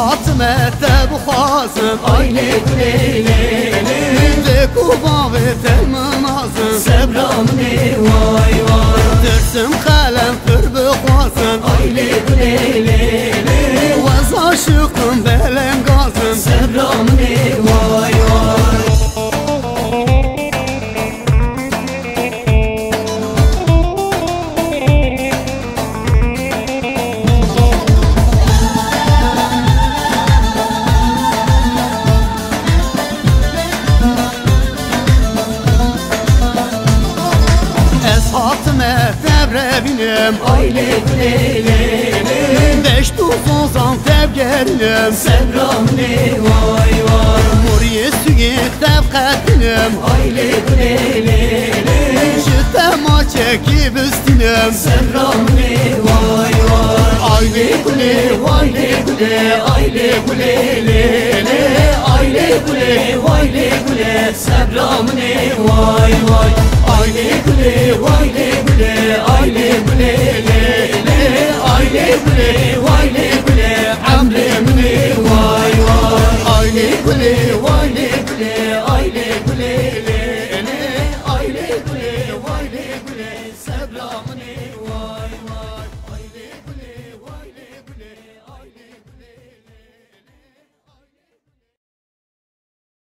حاتمت ابو خازم اي ليلي ليلي وبابي المنازم سبلام لي واي واي ترسم قلم فرب خازم اي ليلي ليلي وزا شكم Devre binim Aile kulelele Beş tuzozan tevgerinim Sebram ne vay vay. Muriye süge tevketinim Aile kulelele Jite maçe ki büstünüm Sebram ne vay vay. Aile kule Aile kule aile kule le le Aile kule aile kule Sebram ne? Vay vay. Aile kule aile kule aile kule le le Aile kule aile kule Amrem ne? Vay vay. Aile kule Aile kule aile kule le